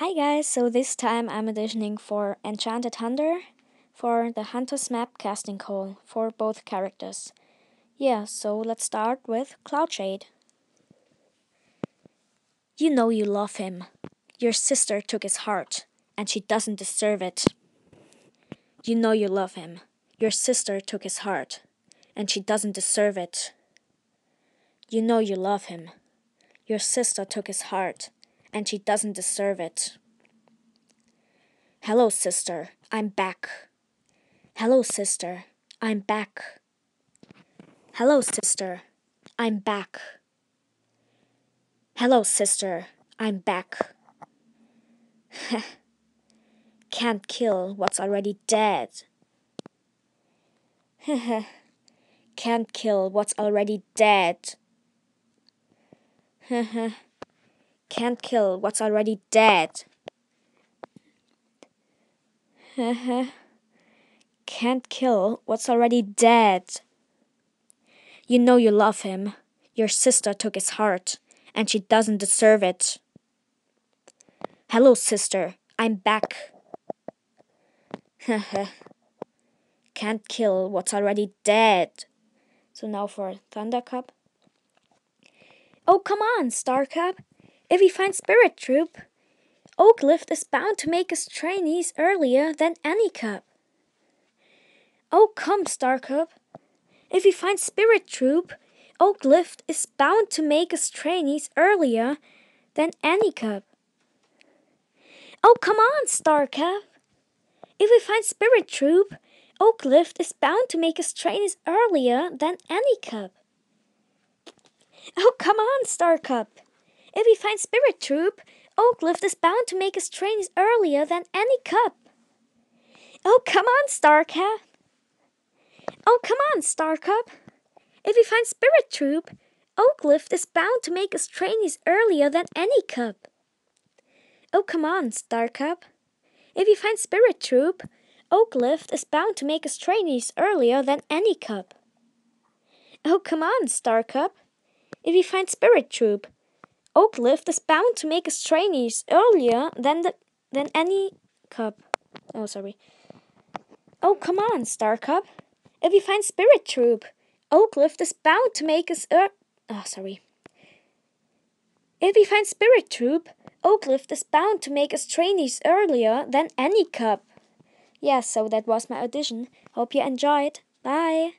Hi guys, so this time I'm auditioning for Enchanted Hunter for the Hunter's Map casting call for both characters. Yeah, so let's start with Cloudshade. You know you love him. Your sister took his heart, and she doesn't deserve it. You know you love him. Your sister took his heart, and she doesn't deserve it. You know you love him. Your sister took his heart, and she doesn't deserve it. Hello, sister, I'm back. Hello, sister, I'm back. Hello, sister, I'm back. Hello, sister, I'm back. Can't kill what's already dead. Can't kill what's already dead. Can't kill what's already dead. Can't kill what's already dead. You know you love him. Your sister took his heart, and she doesn't deserve it. Hello, sister. I'm back. Can't kill what's already dead. So now for Thundercup. Oh, come on, Starcup. If we find Spirit Troop, Oaklift is bound to make us trainees earlier than any cup. Oh, come, Starcup. If we find Spirit Troop, Oaklift is bound to make us trainees earlier than any cup. Oh, come on, Starcup. If we find Spirit Troop, Oaklift is bound to make us trainees earlier than any cup. Oh, come on, Starcup. If we find Spirit Troop, Oaklift is bound to make us trainees oh, oh, earlier than any cup. Oh, come on, Starcup. Oh, come on, Starcup. If we find Spirit Troop, Oaklift is bound to make us trainees earlier than any cup. Oh, come on, Starcup. If we find Spirit Troop, Oaklift is bound to make us trainees earlier than any cup. Oh, come on, Starcup. If we find Spirit Troop, Oaklift is bound to make us trainees earlier than the than any cup. Oh, sorry. Oh, come on, Star Starcup. If we find Spirit Troop, Oaklift is bound to make us er. Oh, sorry. If we find Spirit Troop, Oaklift is bound to make us trainees earlier than any cup. Yeah, so that was my audition. Hope you enjoyed. Bye.